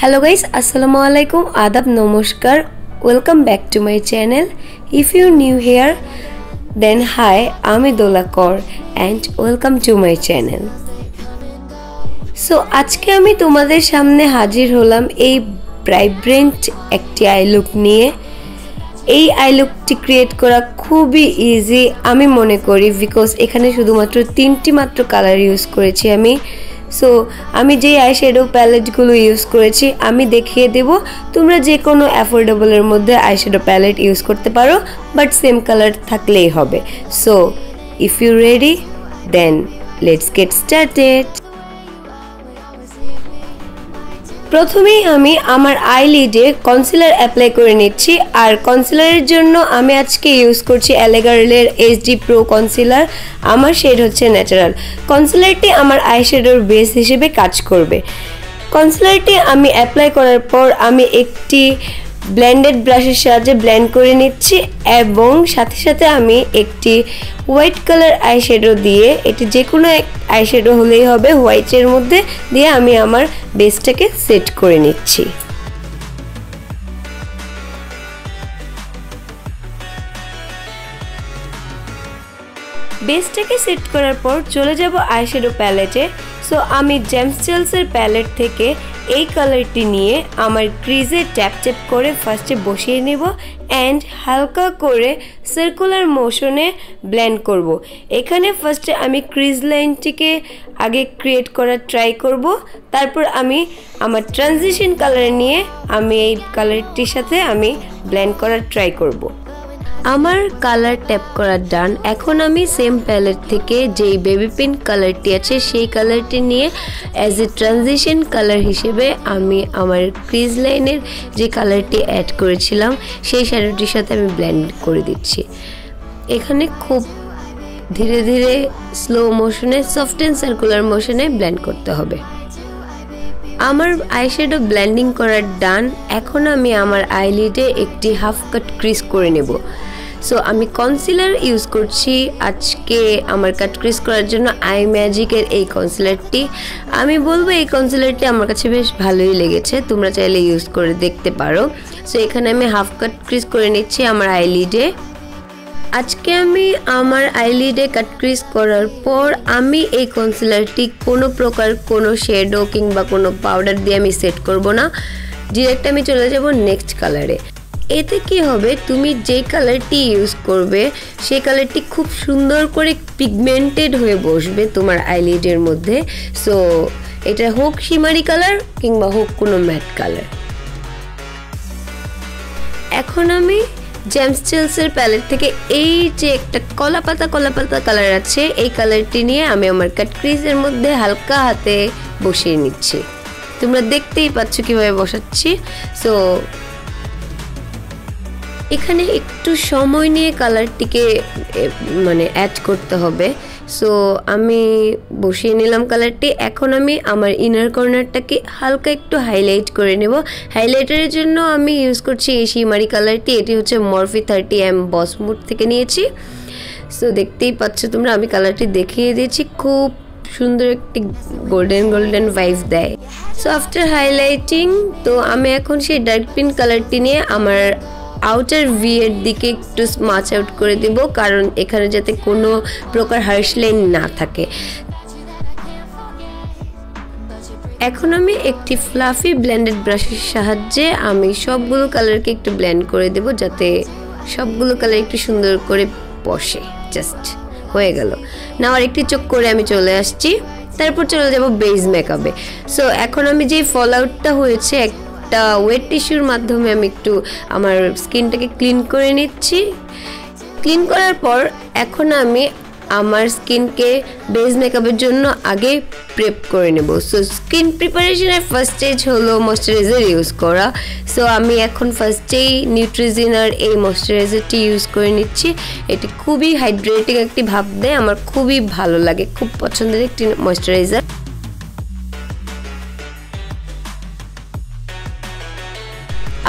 Hello guys আসসালামু আলাইকুম আদাব নমস্কার welcome back to my channel if you new here then hi আমি দোলা কর and welcome to my channel so আজকে আমি তোমাদের সামনে হাজির হলাম এই ব্রাইব্রেন্ট একটি আই লুক নিয়ে। এই আই লুকটি ক্রিয়েট করা খুবই ইজি আমি মনে করি বিকজ এখানে শুধুমাত্র তিনটি মাত্র কালার ইউজ করেছি আমি। সো আমি যেই আই শ্যাডো প্যালেটগুলো ইউজ করেছি, আমি দেখিয়ে দেব। তোমরা যে কোনো অ্যাফোর্ডেবলের মধ্যে আই শ্যাডো প্যালেট ইউজ করতে পারো বাট সেম কালার থাকলেই হবে। So if you ready then let's get started প্রথমেই আমি আমার আই লিডে কনসিলার অ্যাপ্লাই করে নিচ্ছি। আর কনসিলারের জন্য আমি আজকে ইউজ করছি অ্যালেগার্লের এইচডি প্রো কনসিলার আমার শেড হচ্ছে ন্যাচারাল কনসিলারটি আমার আই শেডোর বেস হিসেবে কাজ করবে। কনসিলারটি আমি অ্যাপ্লাই করার পর আমি একটি ব্ল্যান্ডেড ব্রাশের সাহায্যে ব্ল্যান্ড করে নিচ্ছি এবং সাথে সাথে আমি একটি হোয়াইট কালার আইশ্যাডো দিয়ে, এটি যে কোনো এক আইশ্যাডো হলেই হবে হোয়াইটের মধ্যে দিয়ে আমি আমার বেসটাকে সেট করে নিচ্ছি। বেসটাকে সেট করার পর চলে যাব আইশ্যাডো প্যালেটে সো আমি জেমসটেলসের প্যালেট থেকে এই কালারটি নিয়ে আমার ক্রিজে ট্যাপ ট্যাপ করে ফার্স্টে বসিয়ে নেব অ্যান্ড হালকা করে সার্কুলার মোশনে ব্ল্যান্ড করব। এখানে ফার্স্টে আমি ক্রিজ লাইনটিকে আগে ক্রিয়েট করার ট্রাই করব তারপর আমি আমার ট্রানজিশন কালার নিয়ে আমি এই কালারটির সাথে আমি ব্ল্যান্ড করার ট্রাই করব। আমার কালার ট্যাপ করা ডান এখন আমি সেম প্যালেট থেকে যেই বেবি পিঙ্ক কালারটি আছে, সেই কালারটি নিয়ে অ্যাজ এ ট্রানজিশন কালার হিসেবে আমি আমার ক্রিজ লাইনের যে কালারটি অ্যাড করেছিলাম, সেই শ্যাডোটির সাথে আমি ব্ল্যান্ড করে দিচ্ছি। এখানে খুব ধীরে ধীরে স্লো মোশনে সফট অ্যান্ড সার্কুলার মোশনে ব্ল্যান্ড করতে হবে। আমার আইশ্যাডো ব্ল্যান্ডিং করার ডান এখন আমি আমার আইলিডে একটি হাফ কাট ক্রিজ করে নেব। সো আমি কনসিলার ইউজ করছি। আজকে আমার কাট ক্রিজ করার জন্য আই ম্যাজিকের এই কনসিলারটি আমি বলব এই কনসিলারটি আমার কাছে বেশ ভালোই লেগেছে। তোমরা চাইলে ইউজ করে দেখতে পারো। সো এখানে আমি হাফ কাট ক্রিজ করে নিচ্ছি আমার আইলিডে আজকে আমি আমার আইলিডে কাট ক্রিজ করার পর আমি এই কনসিলারটি কোনো প্রকার কোনো শেডো কিংবা কোনো পাউডার দিয়ে আমি সেট করব না। ডিরেক্ট আমি চলে যাব নেক্সট কালারে এতে কি হবে? তুমি যে কালারটি ইউজ করবে সেই কালারটি খুব সুন্দর করে পিগমেন্টেড হয়ে বসবে তোমার আইলিডের মধ্যে। সো এটা হোক শিমারি কালার কিংবা হোক কোনো ম্যাট কালার এখন আমি জেমস চেলসের প্যালেট থেকে এই যে একটা কলা পাতা কলা পাতা কালার আছে, এই কালারটি নিয়ে আমি আমার কাট ক্রিজের মধ্যে হালকা হাতে বসিয়ে নিচ্ছি। তোমরা দেখতেই পাচ্ছ কীভাবে বসাচ্ছি। সো এখানে একটু সময় নিয়ে কালারটিকে মানে অ্যাড করতে হবে। সো আমি বসিয়ে নিলাম কালারটি। এখন আমি আমার ইনার কর্নারটাকে হালকা একটু হাইলাইট করে নেব। হাইলাইটারের জন্য আমি ইউজ করছি এই শিমারি কালারটি। এটি হচ্ছে মরফি থার্টি এম বসমুড থেকে নিয়েছি। সো দেখতেই পাচ্ছ তোমরা, আমি কালারটি দেখিয়ে দিয়েছি। খুব সুন্দর একটি গোল্ডেন গোল্ডেন ভাইভ দেয়। সো আফটার হাইলাইটিং তো আমি এখন সেই ডার্ক পিঙ্ক কালারটি নিয়ে আমার আউটার ভি এর দিকে একটু স্মাচ আউট করে দেব, কারণ এখানে যাতে কোনো প্রকার হার্শ লাইন না থাকে। এখন আমি একটি ফ্লাফি ব্লেন্ডেড ব্রাশের সাহায্যে আমি সবগুলো কালারকে একটু ব্লেন্ড করে দেব, যাতে সবগুলো কালার একটু সুন্দর করে বসে। জাস্ট হয়ে গেল। নেওয়ার একটি চোখ করে আমি চলে আসছি। তারপর চলে যাব বেজ মেকআপে সো এখন আমি যে ফল আউটটা হয়েছে একটা ওয়েট টিস্যুর মাধ্যমে আমি একটু আমার স্কিনটাকে ক্লিন করে নিচ্ছি। ক্লিন করার পর এখন আমি আমার স্কিনকে বেজ মেকআপের জন্য আগে প্রেপ করে নেব। সো স্কিন প্রিপারেশনের ফার্স্ট স্টেজ হলো ময়শ্চারাইজার ইউজ করা। সো আমি এখন ফার্স্টেই নিউট্রিজিনার এই ময়শ্চারাইজারটি ইউজ করে নিচ্ছি। এটি খুবই হাইড্রেটিং একটি ভাব দেয়। আমার খুবই ভালো লাগে। খুব পছন্দের একটি ময়শ্চারাইজার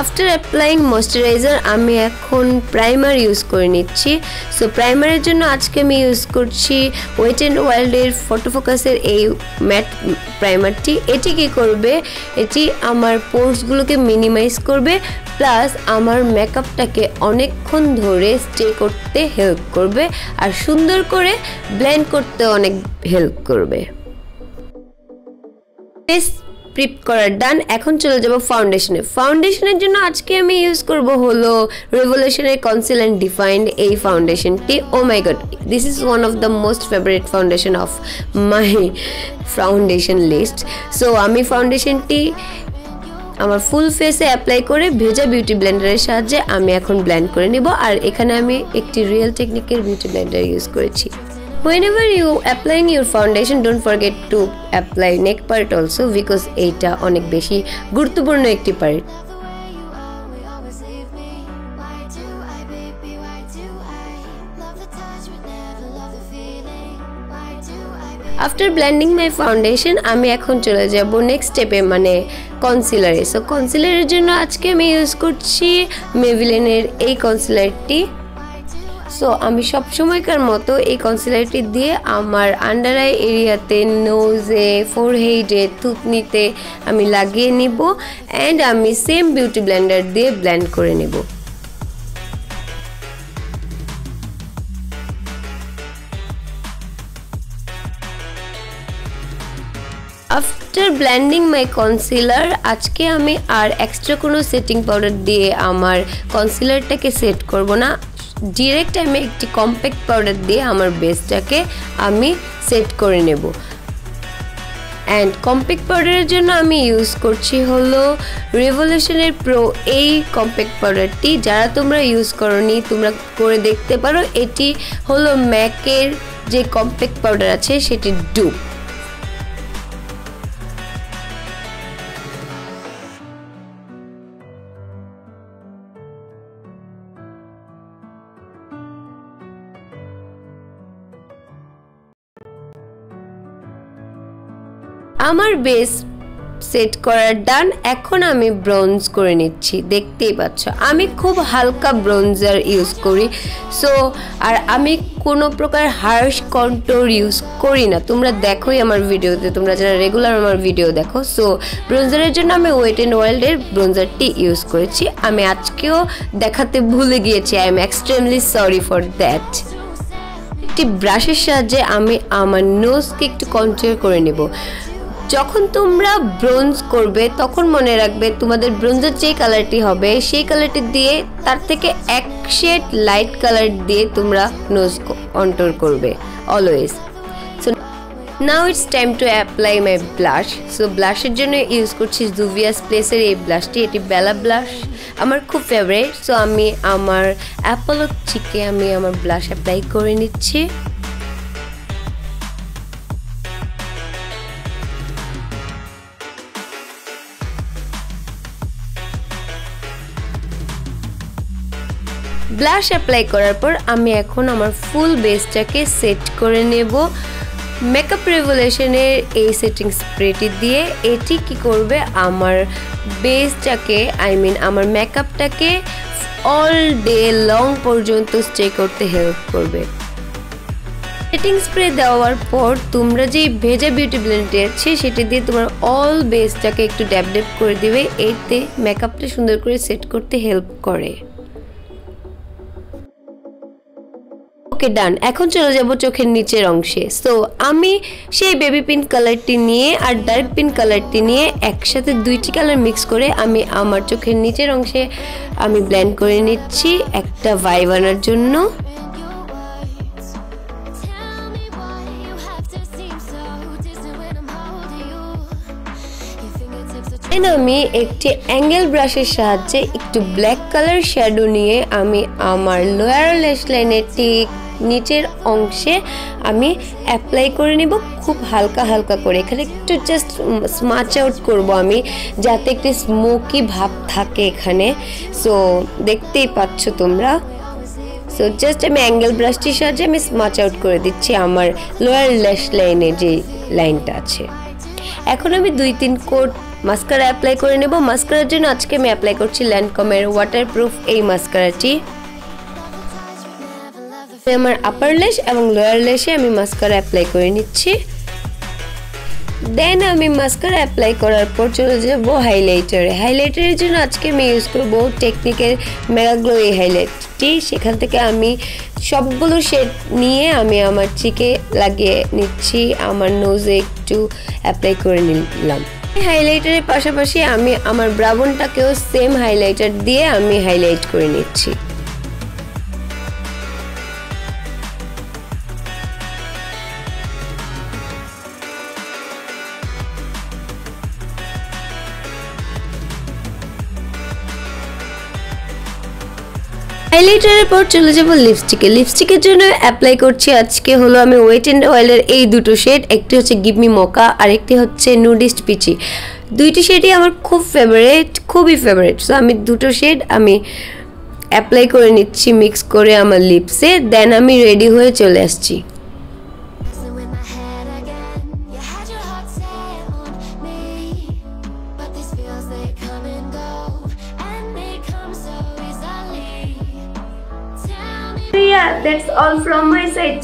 আফটার অ্যাপ্লাইং ময়শ্চারাইজার আমি এখন প্রাইমার ইউজ করে নিচ্ছি। সো প্রাইমারের জন্য আজকে আমি ইউজ করছি ওয়েট অ্যান্ড ওয়াইল্ডের ফটোফোকাসের এই ম্যাট প্রাইমারটি এটি কি করবে? এটি আমার পোর্সগুলোকে মিনিমাইজ করবে প্লাস আমার মেকআপটাকে অনেকক্ষণ ধরে স্টে করতে হেল্প করবে, আর সুন্দর করে ব্লেন্ড করতে অনেক হেল্প করবে। প্রিপ করার ডান এখন চলে যাব ফাউন্ডেশনে ফাউন্ডেশনের জন্য আজকে আমি ইউজ করব হলো রেভলিউশনের কনসিল অ্যান্ড ডিফাইন্ড এই ফাউন্ডেশনটি ও my god this is one of the most favourite foundation of my foundation list so আমি ফাউন্ডেশনটি আমার ফুল ফেসে অ্যাপ্লাই করে ভেজা বিউটি ব্লেন্ডারের সাহায্যে আমি এখন ব্ল্যান্ড করে নিব। আর এখানে আমি একটি রিয়েল টেকনিকের বিউটি ব্লেন্ডার ইউজ করেছি। Whenever you applying your foundation, don't forget to apply neck part also because এইটা অনেক বেশি গুরুত্বপূর্ণ একটি part after blending my foundation আমি এখন চলে যাব নেক্সট স্টেপে মানে কনসিলারে সো কনসিলারের জন্য আজকে আমি ইউজ করছি মেভিলেনের এই কনসিলারটি সো আমি সব সময়কার মতো এই কনসিলারটি দিয়ে আমার আন্ডার আই এরিয়াতে নোজে ফোরহেডে থুতনিতে আমি লাগিয়ে নিব অ্যান্ড আমি সেম বিউটি ব্লেন্ডার দিয়ে ব্লেন্ড করে নেব। আফটার ব্ল্যান্ডিং মাই কনসিলার আজকে আমি আর এক্সট্রা কোনো সেটিং পাউডার দিয়ে আমার কনসিলারটাকে সেট করব না। ডিরেক্ট আমি একটি কম্প্যাক্ট পাউডার দিয়ে আমার বেসটাকে আমি সেট করে নেব। অ্যান্ড কম্প্যাক্ট পাউডারের জন্য আমি ইউজ করছি হলো রেভলিউশনের প্রো এই কম্প্যাক্ট পাউডারটি যারা তোমরা ইউজ করনি, তোমরা করে দেখতে পারো, এটি হলো ম্যাকের যে কম্প্যাক্ট পাউডার আছে, সেটি ডুপ আমার বেস সেট করার ডান, এখন আমি ব্রোঞ্জ করে নিচ্ছি। দেখতেই পাচ্ছ, আমি খুব হালকা ব্রোঞ্জার ইউজ করি। সো, আর আমি কোনো প্রকার হার্শ কন্ট্রোল ইউজ করি না। তোমরা দেখোই আমার ভিডিওতে, তোমরা যারা রেগুলার আমার ভিডিও দেখো। সো, ব্রোঞ্জারের জন্য আমি ওয়েট অ্যান্ড ওয়াইল্ডের ব্রোঞ্জারটি ইউজ করেছি। আমি আজকেও দেখাতে ভুলে গিয়েছি I am extremely sorry for that একটি ব্রাশের সাহায্যে আমি আমার নোজকে একটু কন্ট্রোল করে নেব। যখন তোমরা ব্রোঞ্জ করবে, তখন মনে রাখবে তোমাদের ব্রোঞ্জের যে কালারটি হবে, সেই কালারটি দিয়ে তার থেকে এক শেড লাইট কালার দিয়ে তোমরা নোজ অন্টর করবে always so now it's time to apply my blush so ব্লাশের জন্য ইউজ করছি জুভিয়াস প্লেসের এই ব্লাশটি এটি বেলা ব্লাশ আমার খুব ফেভারিট সো আমি আমার অ্যাপোলো চিকে আমি আমার ব্লাশ অ্যাপ্লাই করে নিচ্ছি। ব্লাশ অ্যাপ্লাই করার পর আমি এখন আমার ফুল বেসটাকে সেট করে নেব। মেকআপ রেভলিউশনের এই সেটিং স্প্রেটি দিয়ে। এটি কি করবে? আমার বেসটাকে আই মিন আমার মেকআপটাকে অল ডে লং পর্যন্ত স্টে করতে হেল্প করবে। সেটিং স্প্রে দেওয়ার পর তোমরা যে ভেজা বিউটি ব্লেন্ডটি আছে, সেটি দিয়ে তোমার অল বেসটাকে একটু ড্যাব ড্যাব করে দিবে। এতে মেকআপটা সুন্দর করে সেট করতে হেল্প করে। ওকে ডান। এখন চলে যাব চোখের নিচের অংশে। সো আমি সেই বেবি পিঙ্ক কালারটি নিয়ে আর ডার্ক পিঙ্ক কালারটি নিয়ে একসাথে দুইটি কালার মিক্স করে আমি আমার চোখের নিচের অংশে আমি ব্লেন্ড করে নিচ্ছি একটা ভাইব আনার জন্য। আমি একটি অ্যাঙ্গেল ব্রাশের সাহায্যে একটু ব্ল্যাক কালার শ্যাডো নিয়ে আমি আমার লোয়ার লেস লাইনের ঠিক নিচের অংশে আমি অ্যাপ্লাই করে নিব, খুব হালকা হালকা করে। এখানে একটু জাস্ট স্মাচ আউট করব আমি, যাতে একটি স্মোকি ভাব থাকে এখানে। সো দেখতেই পাচ্ছ তোমরা। সো জাস্ট আমি অ্যাঙ্গেল ব্রাশটির সাহায্যে আমি স্মাচ আউট করে দিচ্ছি আমার লোয়ার লেস লাইনে যে লাইনটা আছে। এখন আমি দুই তিন কোট মাস্কারা অ্যাপ্লাই করে নেব। মাস্কারার জন্য আজকে আমি অ্যাপ্লাই করছি ল্যান্ডকমের ওয়াটারপ্রুফ এই মাস্কারাটি আমার আপার লেশ এবং লোয়ার লেশে আমি মাস্কারা অ্যাপ্লাই করে নিচ্ছি। দেন আমি মাস্কারা অ্যাপ্লাই করার পর চলে যাব হাইলাইটারে হাইলাইটারের জন্য আজকে আমি ইউজ করব টেকনিকের মেগাগ্লো এই হাইলাইটটি সেখান থেকে আমি সবগুলো শেড নিয়ে আমি আমার চিকে লাগিয়ে নিচ্ছি। আমার নোজে একটু অ্যাপ্লাই করে নিলাম। হাইলাইটারের পাশাপাশি আমি আমার ব্রাউনটাকেও সেম হাইলাইটার দিয়ে আমি হাইলাইট করে নিচ্ছি। হাইলাইটারের পর চলে যাব লিপস্টিকে লিপস্টিকের জন্য অ্যাপ্লাই করছি আজকে হলো আমি ওয়েট অ্যান্ড অয়েলের এই দুটো শেড একটি হচ্ছে গিভমি মকা আর একটি হচ্ছে নুডিস্ট পিচি দুইটি শেডই আমার খুব ফেভারেট খুবই ফেভারেট সো আমি দুটো শেড আমি অ্যাপ্লাই করে নিচ্ছি মিক্স করে আমার লিপসে দেন আমি রেডি হয়ে চলে আসছি। Me. All from my my side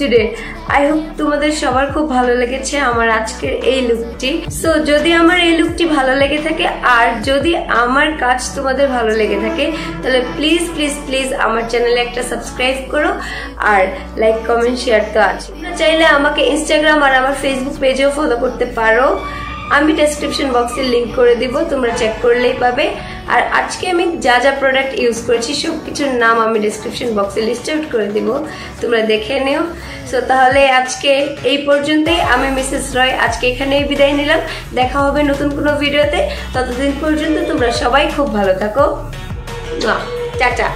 I hope তোমাদের সবার খুব ভালো লেগেছে আমার আজকের এই লুকটি সো যদি আমার এই লুকটি ভালো লেগে থাকে, আর যদি আমার কাজ তোমাদের ভালো লেগে থাকে, তাহলে প্লিজ প্লিজ প্লিজ আমার চ্যানেলে একটা সাবস্ক্রাইব করো, আর লাইক কমেন্ট শেয়ার তো আছে। চাইলে আমাকে ইনস্টাগ্রাম আর আমার ফেসবুক পেজেও ফলো করতে পারো। আমি ডেসক্রিপশন বক্সে লিঙ্ক করে দিব, তোমরা চেক করলেই পাবে। আর আজকে আমি যা যা প্রোডাক্ট ইউজ করেছি সব কিছুর নাম আমি ডিসক্রিপশন বক্সে লিস্ট আউট করে দিব। তোমরা দেখে নিও। সো তাহলে আজকে এই পর্যন্তই। আমি মিসেস রয় আজকে এখানেই বিদায় নিলাম। দেখা হবে নতুন কোনো ভিডিওতে ততদিন পর্যন্ত তোমরা সবাই খুব ভালো থাকো। টাটা